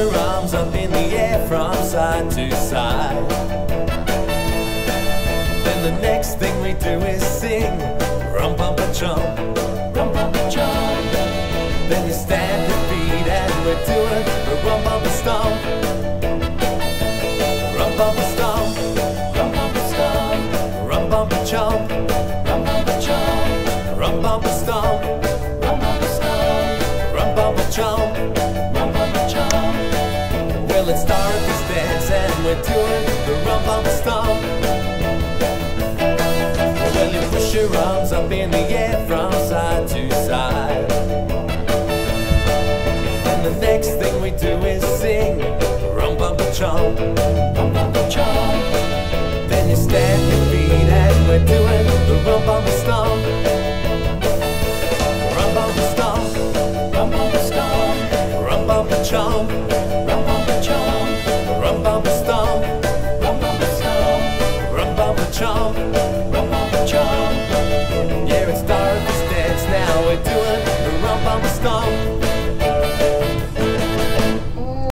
your arms up in the air from side to side. Then the next thing we do is sing rum bumpa chump, rum bumpa chump. Then you stand your feet and we're doing the rum bumpa stomp, rum bumpa stomp, rum bumpa stomp, rum bumpa chump, rum bumpa chump, rum rum bumpa stomp, rum bumpa chump, and we're doing the rump on the stomp. Well, you push your arms up in the air from side to side. And the next thing we do is sing rum bum ba chomp, rum bum ba chomp. Then you stamp your feet and we're doing the rum bum ba stomp. Rum bum ba stomp, rum bum ba stomp, rum bum ba chomp. Rump one the chomp. Yeah, it's dark as dance now. We're doing the rump on the stomp.